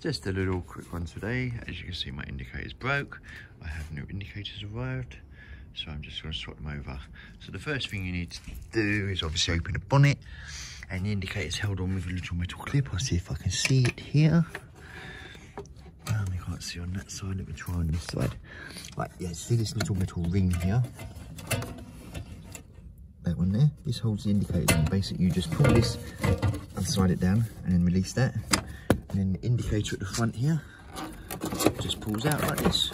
Just a little quick one today. As you can see, my indicator's broke. I have new indicators arrived, so I'm just going to swap them over. So the first thing you need to do is obviously open the bonnet, and the indicator's held on with a little metal clip. I'll see if I can see it here. Um, you can't see on that side. Let me try on this side. Right, yeah, see this little metal ring here? That one there. This holds the indicator on. Basically, you just pull this and slide it down, and then release that the indicator at the front here. Just pulls out like this.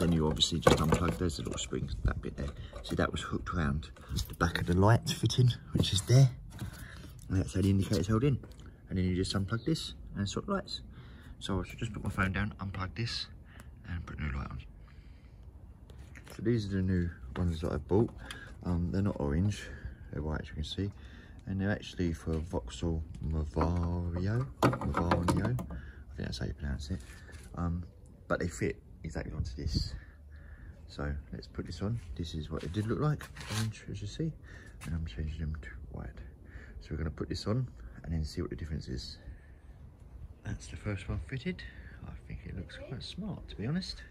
Then you obviously just unplug there's the little springs that bit there. See that was hooked around the back of the light fitting which is there. And that's how the indicator's held in. And then you just unplug this and swap lights. So I should just put my phone down unplug this and put a new light on. So these are the new ones that I've bought. Um, they're not orange they're white as you can see and they're actually for Vauxhall Movario, Movario, I think that's how you pronounce it. Um, but they fit exactly onto this. So let's put this on. This is what it did look like, orange as you see, and I'm changing them to white. So we're gonna put this on and then see what the difference is. That's the first one fitted. I think it looks quite smart to be honest.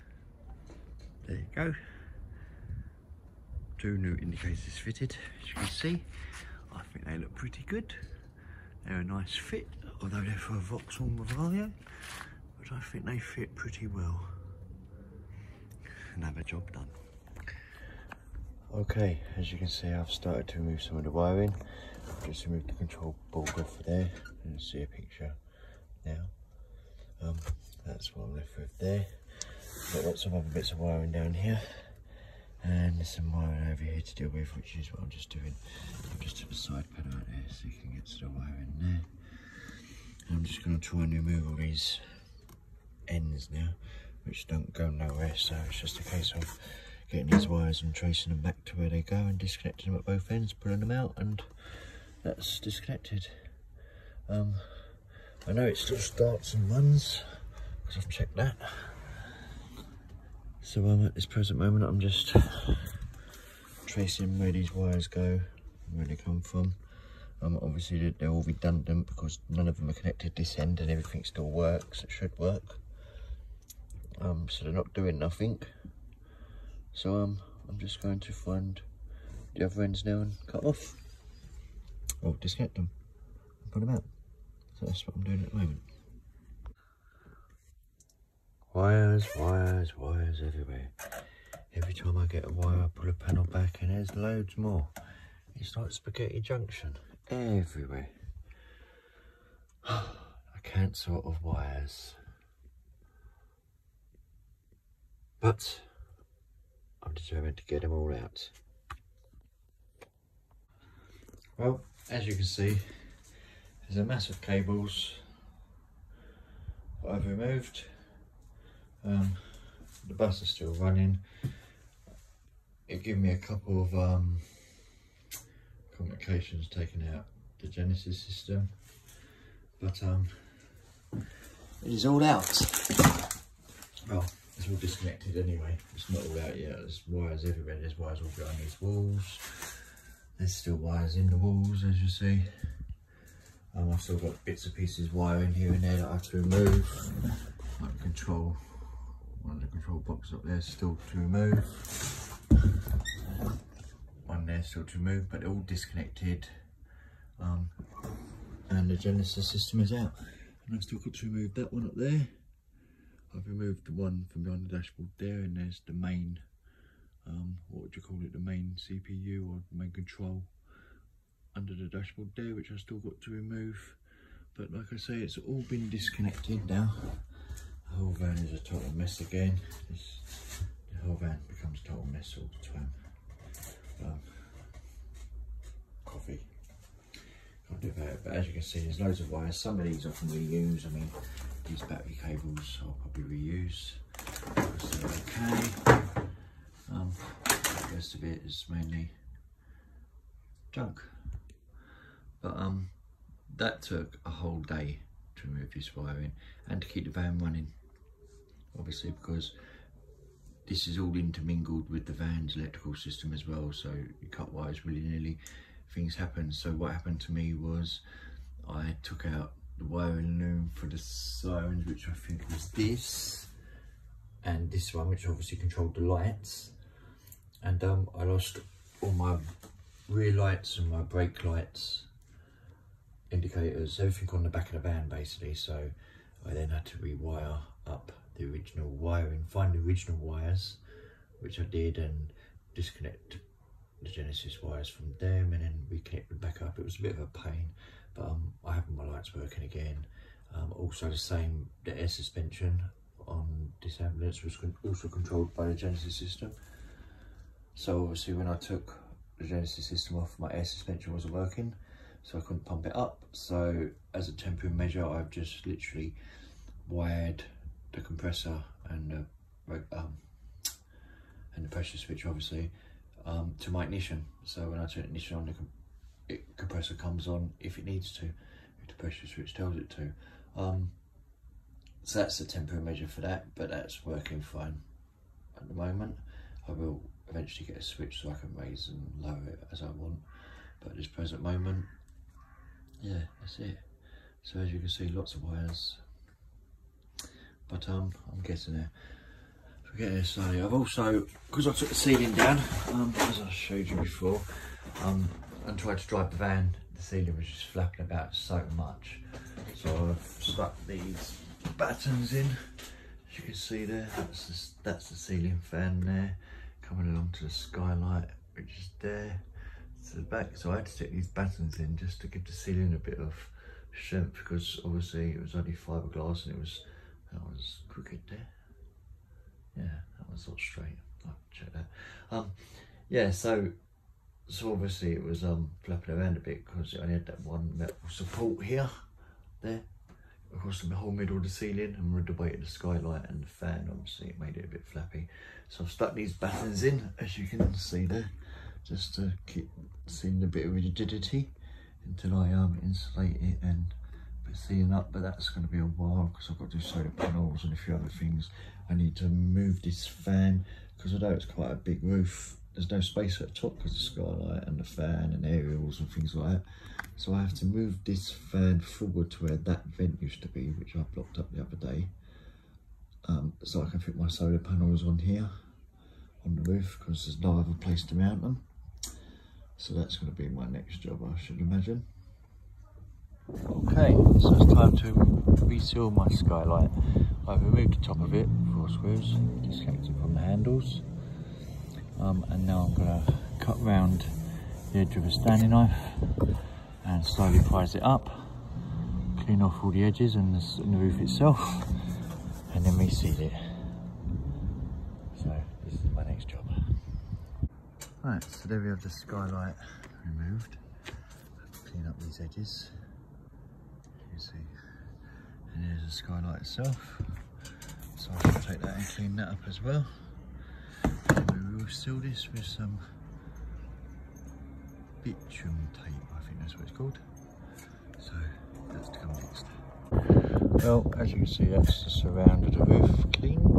There you go. Two new indicators fitted, as you can see. I think they look pretty good. They're a nice fit, although they're for a Vauxhall Movario, but I think they fit pretty well and have a job done. Okay, as you can see, I've started to remove some of the wiring. I've just removed the control board off there. You can see a picture now. Um, that's what I'm left with there. Got lots of other bits of wiring down here and some wire over here to deal with which is what I'm just doing. I've just took the side panel out there so you can get to the wire in there. And I'm just going to try and remove all these ends now which don't go nowhere so it's just a case of getting these wires and tracing them back to where they go and disconnecting them at both ends pulling them out and that's disconnected. Um, I know it still starts and runs because I've checked that so um, at this present moment, I'm just tracing where these wires go, where they come from. Um, obviously, they're all redundant because none of them are connected this end and everything still works. It should work. Um, so they're not doing nothing. So um, I'm just going to find the other ends now and cut off. Or disconnect them and put them out. So that's what I'm doing at the moment. Wires, wires, wires everywhere. Every time I get a wire, I pull a panel back and there's loads more. It's like spaghetti junction, everywhere. a cancer of wires. But I'm determined to get them all out. Well, as you can see, there's a mass of cables I've removed um, the bus is still running. It gave me a couple of um, complications taking out the Genesis system, but um, it is all out. Well, it's all disconnected anyway. It's not all out yet. There's wires everywhere. There's wires all behind these walls. There's still wires in the walls, as you see. Um, I've still got bits and pieces wiring here and there that I have to remove, like control one of the control box up there still to remove. One there still to remove but all disconnected. Um, and the Genesis system is out. And I've still got to remove that one up there. I've removed the one from behind the dashboard there and there's the main um, what would you call it the main CPU or main control under the dashboard there which I've still got to remove. But like I say it's all been disconnected now the whole van is a total mess again. the whole van becomes a total mess all the time. Um, coffee. Can't do about it. But as you can see, there's loads of wires. Some of these I can reuse. I mean, these battery cables I'll probably reuse. So, okay. Um, the rest of it is mainly junk. But um, that took a whole day to remove this wiring and to keep the van running obviously because this is all intermingled with the van's electrical system as well so you cut wires really nearly things happen so what happened to me was I took out the wiring loom for the sirens, which I think was this, and this one, which obviously controlled the lights. And um, I lost all my rear lights and my brake lights, indicators, everything on the back of the van basically. So I then had to rewire up the original wiring, find the original wires, which I did, and disconnect the Genesis wires from them and then reconnect them back up. It was a bit of a pain, but um, I have my lights working again. Um, also the same, the air suspension on this ambulance was con also controlled by the Genesis system. So obviously when I took the Genesis system off, my air suspension wasn't working, so I couldn't pump it up. So as a temporary measure, I've just literally wired the compressor and the um, and the pressure switch obviously um, to my ignition. So when I turn ignition on, the it, compressor comes on if it needs to, if the pressure switch tells it to. Um, so that's the temporary measure for that, but that's working fine at the moment. I will eventually get a switch so I can raise and lower it as I want. But at this present moment, yeah, that's it. So as you can see, lots of wires. But um, I'm getting there. Forget this, sorry. I've also, because I took the ceiling down, um, as I showed you before, um, and tried to drive the van, the ceiling was just flapping about so much. So I've stuck these buttons in. As you can see there, that's the, that's the ceiling fan there, coming along to the skylight, which is there to the back. So I had to stick these buttons in just to give the ceiling a bit of strength because obviously it was only fiberglass and it was, that was crooked there. Yeah, that was all straight. I'll check that. Um, yeah, so so obviously it was um flapping around a bit because only had that one metal support here, there, across the whole middle of the ceiling and with the weight of the skylight and the fan obviously it made it a bit flappy so I've stuck these buttons in as you can see there just to keep seeing a bit of rigidity until I um insulate it and ceiling up but that's going to be a while because I've got to do solar panels and a few other things I need to move this fan because although it's quite a big roof there's no space at the top because the skylight and the fan and aerials and things like that. So I have to move this fan forward to where that vent used to be, which I blocked up the other day. Um, so I can fit my solar panels on here, on the roof, because there's no other place to mount them. So that's going to be my next job, I should imagine. Okay, so it's time to reseal my skylight. I've removed the top of it, four screws, disconnected from the handles. Um, and now I'm to cut round the edge with a Stanley knife and slowly prise it up clean off all the edges and the, and the roof itself and then reseal it. So this is my next job. Right so there we have the skylight removed. Clean up these edges see and here's the skylight itself so I will take that and clean that up as well we'll seal this with some bitumen tape, I think that's what it's called. So that's to come next. Well, as you can see, that's the surround of the roof cleaned.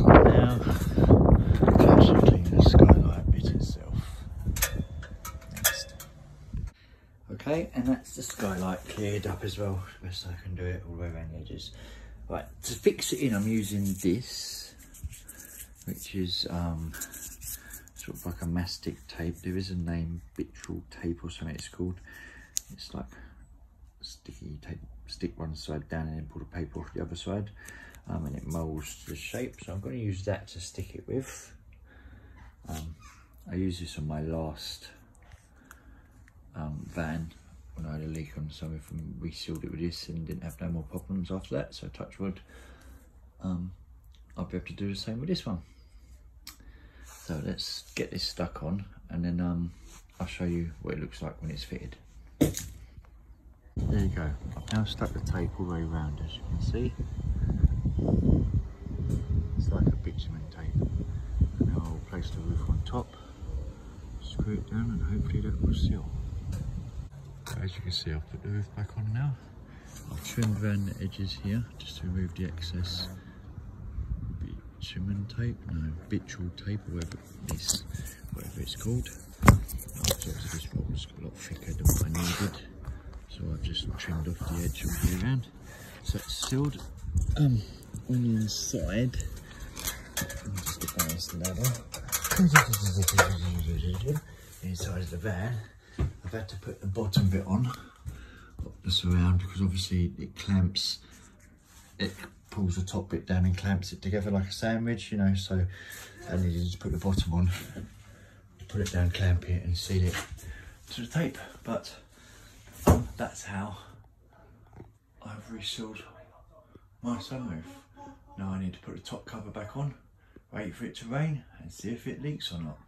So now, to actually clean the skylight bit itself. Next. Okay, and that's the skylight cleared up as well. Best I can do it all the way around the edges. Right, to fix it in, I'm using this which is um, sort of like a mastic tape. There is a name, Bitral tape or something it's called. It's like sticky tape, stick one side down and then pull the paper off the other side. Um, and it molds to the shape. So I'm going to use that to stick it with. Um, I used this on my last um, van when I had a leak on something from we sealed it with this and didn't have no more problems after that. So touch wood. Um, I'll be able to do the same with this one. So let's get this stuck on and then um, I'll show you what it looks like when it's fitted. There you go. I've now stuck the tape all the way around as you can see. It's like a bitumen tape. Now I'll place the roof on top, screw it down and hopefully that will seal. As you can see I've put the roof back on now. I've trimmed around the edges here just to remove the excess bitumen tape, no, Bitral tape, or whatever this, whatever it's called. So this was a lot thicker than what I needed, So I've just trimmed off the edge all the way around. So it's sealed um, on the inside. Just get this level. inside of the van. I've had to put the bottom bit on this around because obviously it clamps it pulls the top bit down and clamps it together like a sandwich you know so I needed to put the bottom on put it down clamp it and seal it to the tape. But that's how I've resealed my sunroof. Now I need to put the top cover back on wait for it to rain and see if it leaks or not